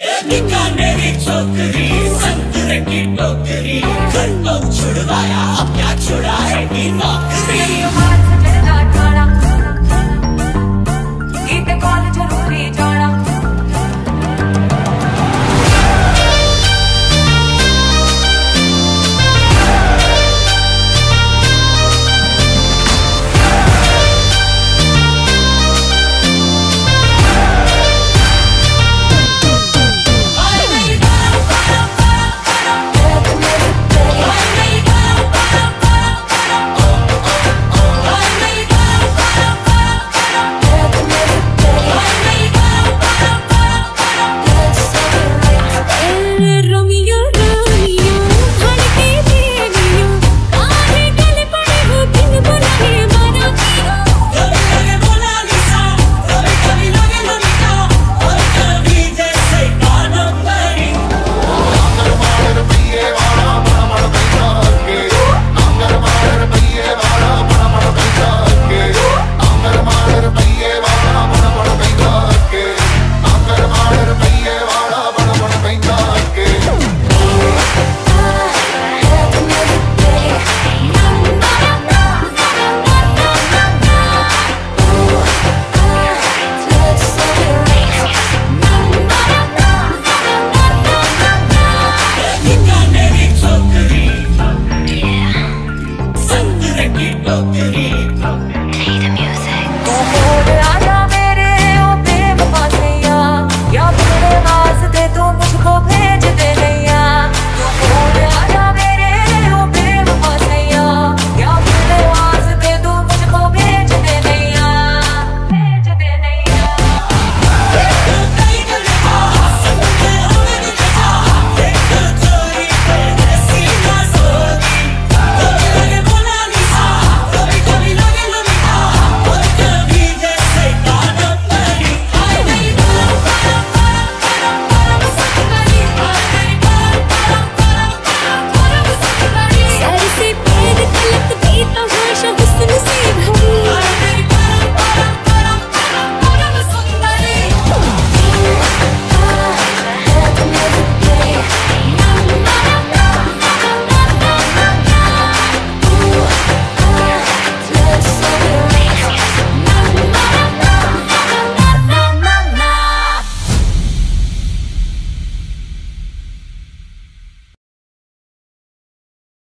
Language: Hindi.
बीकानेरी छोकरी संतरे की टोकरी घर तो छुड़वाया।